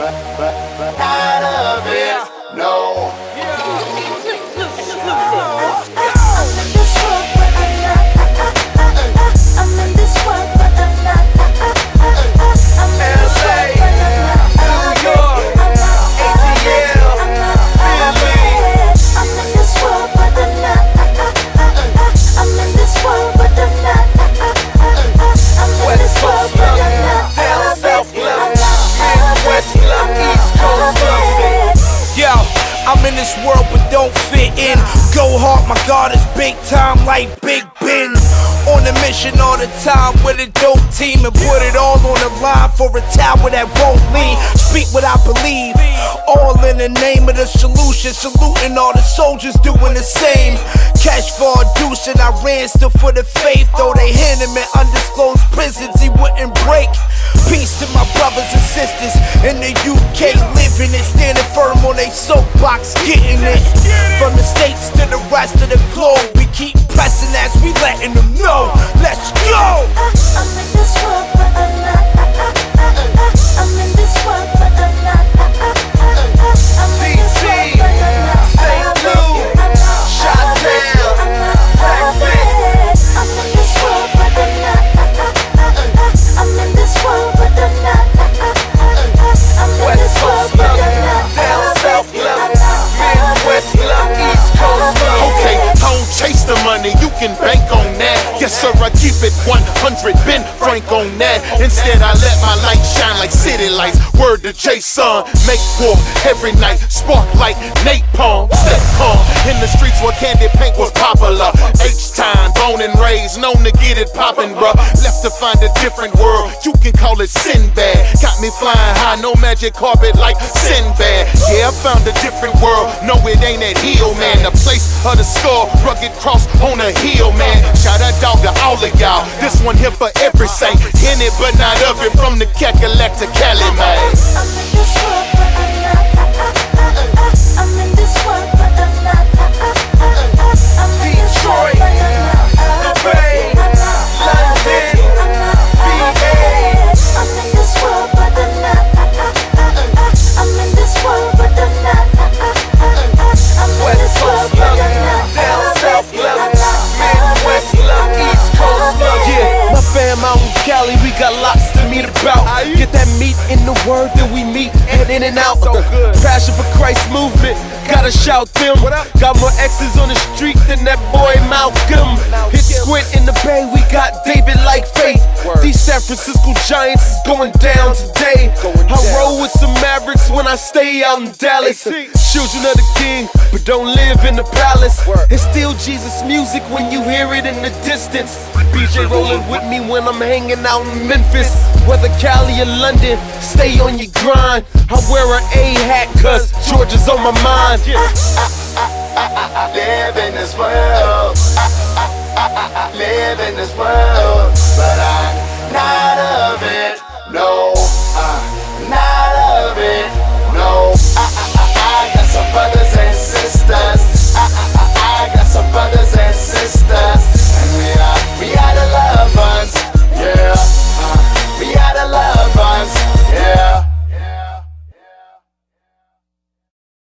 out of it. No. Time like Big Ben. On a mission all the time with a dope team and put it all on the line for a tower that won't lean. Speak what I believe, all in the name of the solution. Saluting all the soldiers doing the same. Cash for a deuce and I ran still for the faith. Though they hand him in undisclosed prisons, he wouldn't break. Peace to my brothers and sisters in the UK living it, standing firm on they soapbox, getting it. From the states to the rest of the globe, we keep pressing as we letting them know. Let's go! Uh, I'm in this world, can bank on that. Yes, sir, I keep it 100, been frank on that. Instead, I let my light shine like city lights. Word to Jason, make war every night, spark like napalm. Step calm in the streets where candy paint was popular. H-Town, born and raised, known to get it poppin', bruh. Left to find a different world, you can call it Sinbad. Got me flying high, no magic carpet like Sinbad. Yeah, I found a different world, no, it ain't that hill, man. Of the skull, rugged cross on a hill, man. Shout out dog to all of y'all. This one here for every saint. In it, but not of it. From the Cackalack to Cali, man. We got lots to meet about. Get that meat in the word that we meet and in and out. Passion for Christ movement, gotta shout them. Got more X's on the street than that boy Malcolm. Hit squint in the bay, we got David like faith. These San Francisco Giants is going down today. I roll with some Mavericks when I stay out in Dallas. Children of the king, but don't live in the palace. It's still Jesus music when you hear it in the distance. BJ rolling with me when I'm hanging out in Memphis. Whether Cali or London, stay on your grind. I wear an A hat cause Georgia's on my mind. Live in this world. Live in this world.